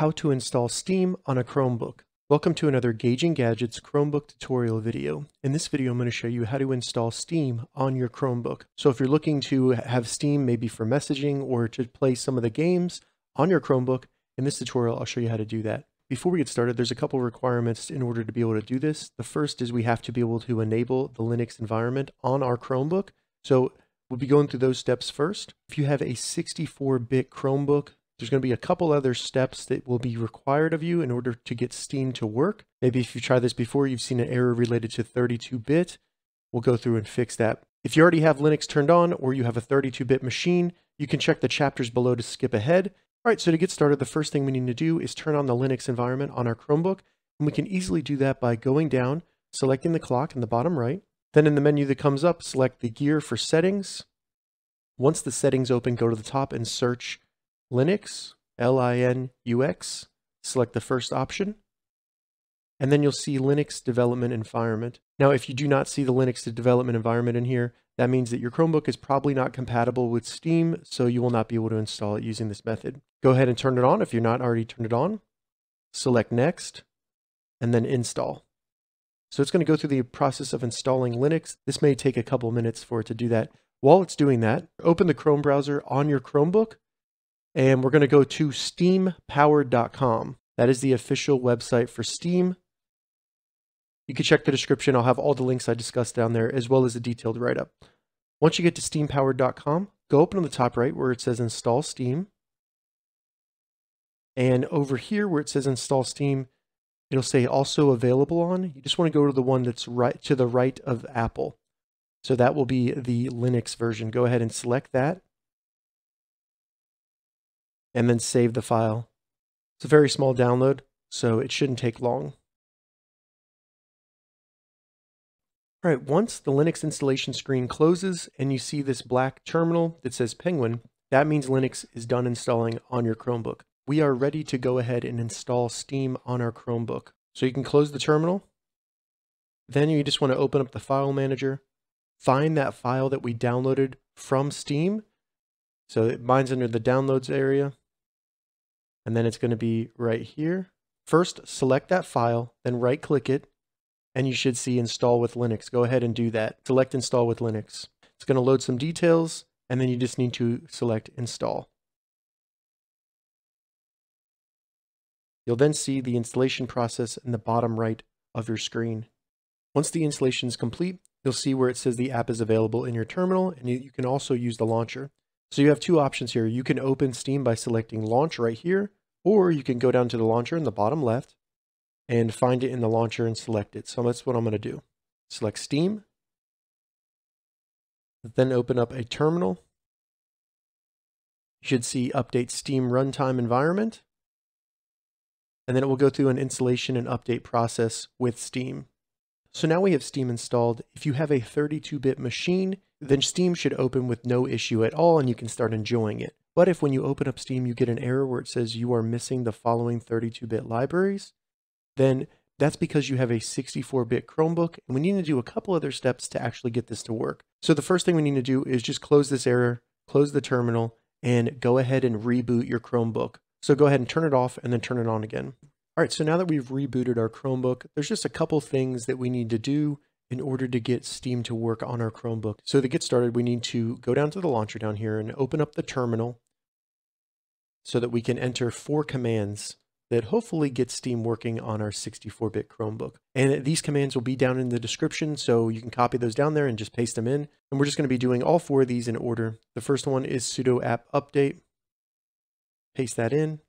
How to install Steam on a Chromebook. Welcome to another Gauging Gadgets Chromebook tutorial video. In this video, I'm going to show you how to install Steam on your Chromebook. So if you're looking to have Steam maybe for messaging or to play some of the games on your Chromebook, in this tutorial, I'll show you how to do that. Before we get started, there's a couple requirements in order to be able to do this. The first is we have to be able to enable the Linux environment on our Chromebook. So we'll be going through those steps first. If you have a 64-bit Chromebook, there's going to be a couple other steps that will be required of you in order to get Steam to work. Maybe if you tried this before, you've seen an error related to 32-bit. We'll go through and fix that. If you already have Linux turned on or you have a 32-bit machine, you can check the chapters below to skip ahead. All right, so to get started, the first thing we need to do is turn on the Linux environment on our Chromebook. And we can easily do that by going down, selecting the clock in the bottom right. Then in the menu that comes up, select the gear for settings. Once the settings open, go to the top and search Linux, L-I-N-U-X, select the first option, and then you'll see Linux development environment. Now, if you do not see the Linux development environment in here, that means that your Chromebook is probably not compatible with Steam, so you will not be able to install it using this method. Go ahead and turn it on if you're not already turned it on. Select Next, and then Install. So it's going to go through the process of installing Linux. This may take a couple minutes for it to do that. While it's doing that, open the Chrome browser on your Chromebook and we're going to go to steampowered.com. That is the official website for Steam. You can check the description. I'll have all the links I discussed down there as well as a detailed write-up. Once you get to steampowered.com, go open on the top right where it says install Steam. And over here where it says install Steam, it'll say also available on. You just want to go to the one that's right to the right of Apple. So that will be the Linux version. Go ahead and select that and then save the file. It's a very small download, so it shouldn't take long. All right, once the Linux installation screen closes and you see this black terminal that says Penguin, that means Linux is done installing on your Chromebook. We are ready to go ahead and install Steam on our Chromebook. So you can close the terminal. Then you just want to open up the file manager, find that file that we downloaded from Steam. So it mine's under the downloads area and then it's going to be right here. First, select that file, then right click it, and you should see install with Linux. Go ahead and do that. Select install with Linux. It's going to load some details, and then you just need to select install. You'll then see the installation process in the bottom right of your screen. Once the installation is complete, you'll see where it says the app is available in your terminal, and you, can also use the launcher. So you have two options here. You can open Steam by selecting launch right here, or you can go down to the launcher in the bottom left and find it in the launcher and select it. So that's what I'm going to do. Select Steam, then open up a terminal. You should see update Steam runtime environment. And then it will go through an installation and update process with Steam. So now we have Steam installed. If you have a 32-bit machine, then Steam should open with no issue at all and you can start enjoying it. But if when you open up Steam you get an error where it says you are missing the following 32-bit libraries, then that's because you have a 64-bit Chromebook and we need to do a couple other steps to actually get this to work. So the first thing we need to do is just close this error, close the terminal, and go ahead and reboot your Chromebook. So go ahead and turn it off and then turn it on again. All right, so now that we've rebooted our Chromebook, there's just a couple things that we need to do in order to get Steam to work on our Chromebook. So to get started, we need to go down to the launcher down here and open up the terminal so that we can enter four commands that hopefully get Steam working on our 64-bit Chromebook. And these commands will be down in the description, so you can copy those down there and just paste them in. And we're just going to be doing all four of these in order. The first one is sudo apt update. Paste that in.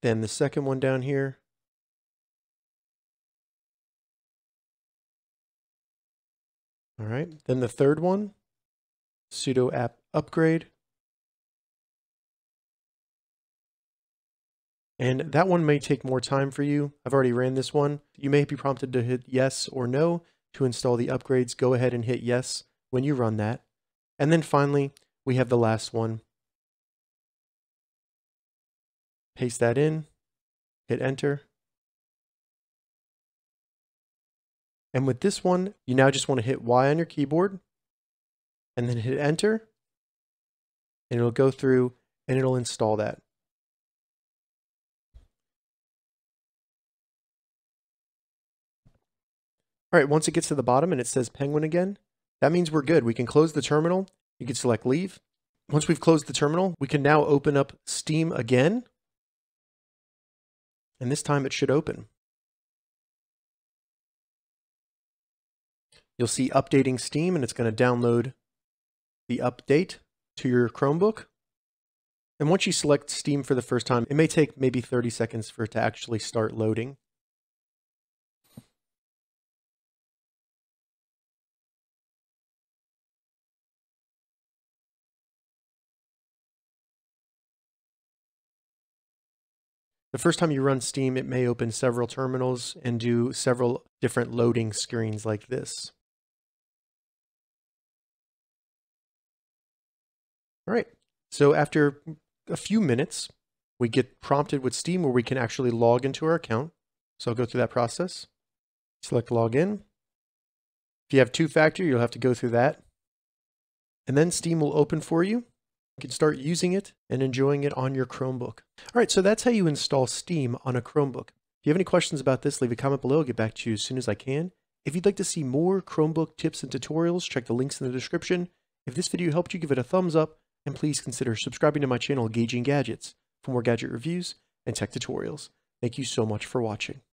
Then the second one down here, All right, then the third one, sudo apt upgrade. And that one may take more time for you. I've already ran this one. You may be prompted to hit yes or no to install the upgrades. Go ahead and hit yes when you run that. And then finally, we have the last one. Paste that in, hit enter. And with this one, you now just want to hit Y on your keyboard and then hit enter and it'll go through and it'll install that. All right, once it gets to the bottom and it says Penguin again, that means we're good. We can close the terminal. You can select leave. Once we've closed the terminal, we can now open up Steam again. And this time it should open. You'll see updating Steam and it's going to download the update to your Chromebook. And once you select Steam for the first time, it may take maybe 30 seconds for it to actually start loading. The first time you run Steam, it may open several terminals and do several different loading screens like this. All right, so after a few minutes, we get prompted with Steam where we can actually log into our account. So I'll go through that process. Select login. If you have two-factor, you'll have to go through that. And then Steam will open for you. You can start using it and enjoying it on your Chromebook. All right, so that's how you install Steam on a Chromebook. If you have any questions about this, leave a comment below. I'll get back to you as soon as I can. If you'd like to see more Chromebook tips and tutorials, check the links in the description. If this video helped you, give it a thumbs up, and please consider subscribing to my channel, Gauging Gadgets, for more gadget reviews and tech tutorials. Thank you so much for watching.